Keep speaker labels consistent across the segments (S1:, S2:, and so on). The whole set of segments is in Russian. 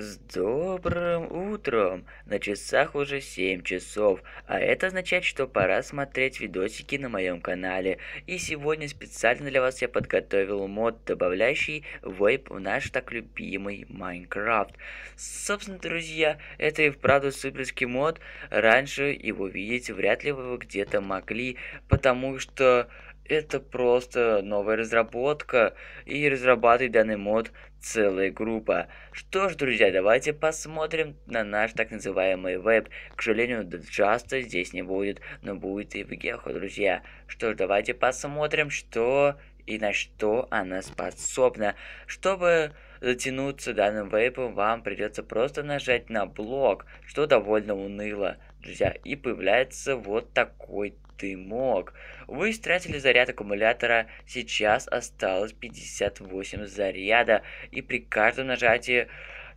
S1: С добрым утром! На часах уже 7 часов, а это означает, что пора смотреть видосики на моем канале. И сегодня специально для вас я подготовил мод, добавляющий вейп в наш так любимый Майнкрафт. Собственно, друзья, это и вправду суперский мод. Раньше его видеть вряд ли вы где-то могли, потому что это просто новая разработка, и разрабатывает данный мод целая группа. Что ж, друзья, давайте посмотрим на наш так называемый веб. К сожалению, джаста здесь не будет, но будет и в гехо, друзья. Что ж, давайте посмотрим, что и на что она способна. Чтобы затянуться данным вейпом, вам придется просто нажать на блок, что довольно уныло, друзья. И появляется вот такой дымок. Вы истратили заряд аккумулятора, сейчас осталось 58 заряда, и при каждом нажатии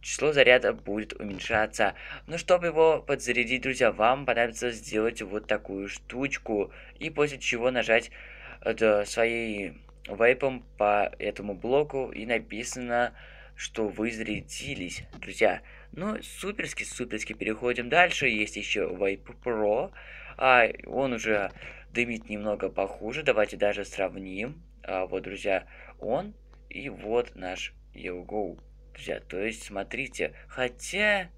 S1: число заряда будет уменьшаться. Но чтобы его подзарядить, друзья, вам понадобится сделать вот такую штучку, и после чего нажать это, своей вейпом по этому блоку, и написано, что вы зарядились, друзья. Ну, суперски, суперски переходим дальше. Есть еще Vape Pro. А, он уже дымит немного похуже. Давайте даже сравним. А, вот, друзья, он и вот наш YoGo. Друзья, то есть, смотрите, хотя...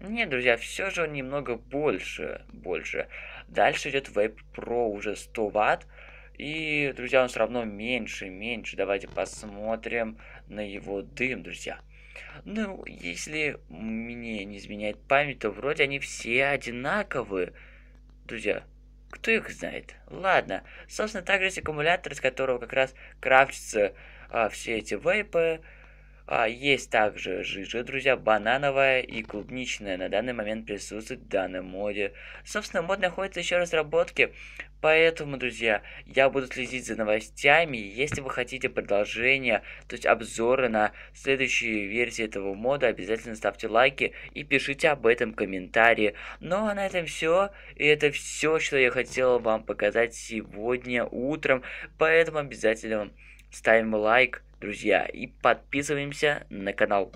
S1: Нет, друзья, все же он немного больше, больше. Дальше идет Vape Pro уже 100 ватт. И, друзья, он все равно меньше, меньше. Давайте посмотрим на его дым, друзья. Ну, если мне не изменяет память, то вроде они все одинаковые. Друзья, кто их знает? Ладно, собственно, также есть аккумулятор, из которого как раз крафтятся а, все эти вейпы. А, есть также жижа, друзья, банановая и клубничная. На данный момент присутствует в данном моде. Собственно, мод находится еще в разработке. Поэтому, друзья, я буду следить за новостями. Если вы хотите продолжение, то есть обзоры на следующие версии этого мода, обязательно ставьте лайки и пишите об этом комментарии. Ну а на этом все. И это все, что я хотел вам показать сегодня утром. Поэтому обязательно ставим лайк друзья, и подписываемся на канал.